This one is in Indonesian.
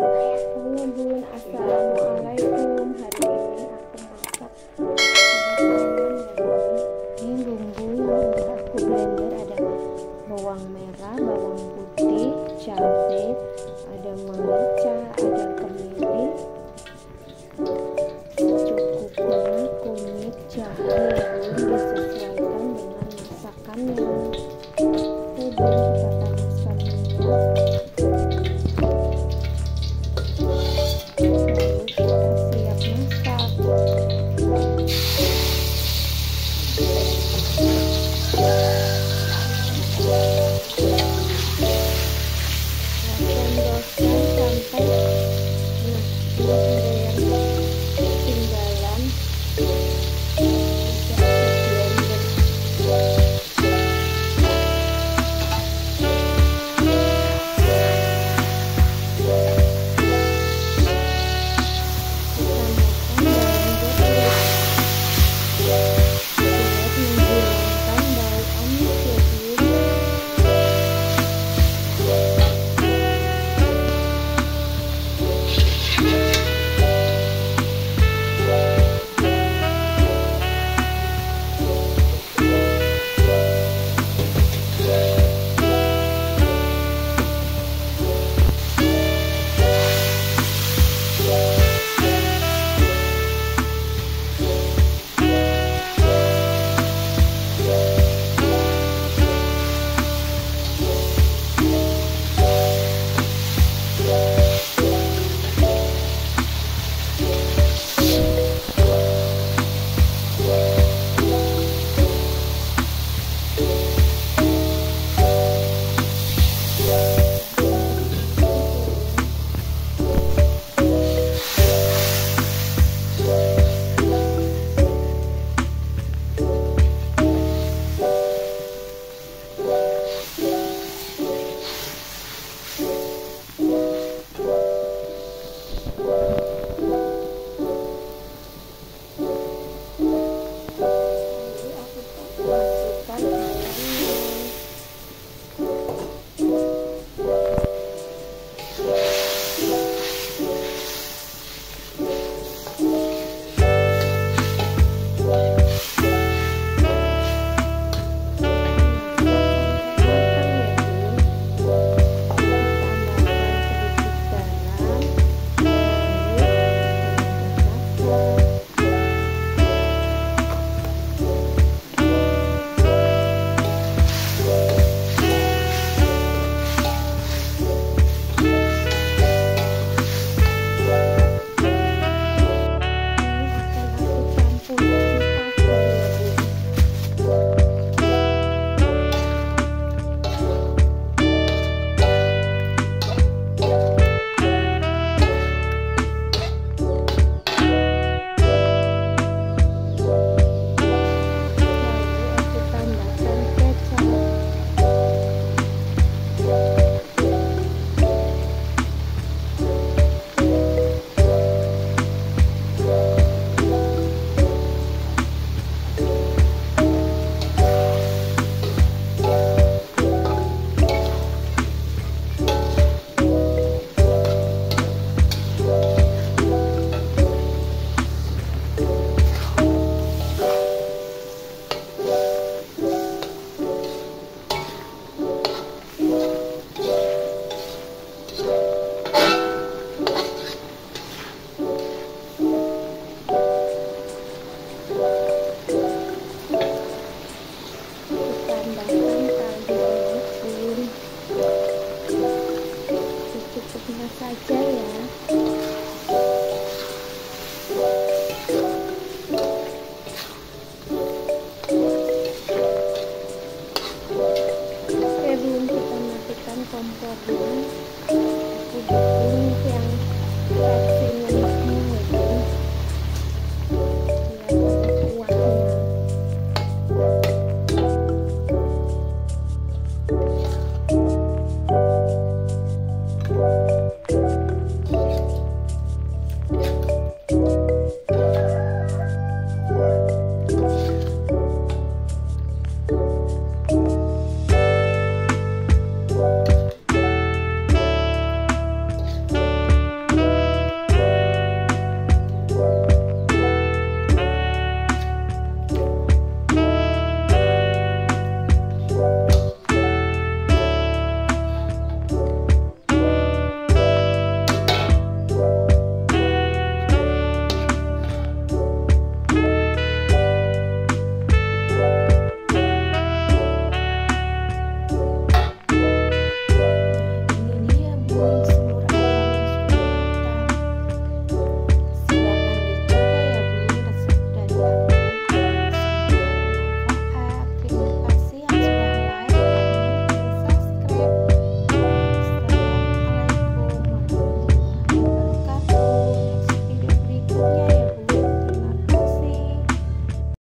Halo Bun, Assalamualaikum Hari ini aku masak Ini bumbu yang udah aku blender Ada bawang merah, bawang putih, cabai Ada merica, ada kemiri não está aja ya. Saya belum kita matikan kompornya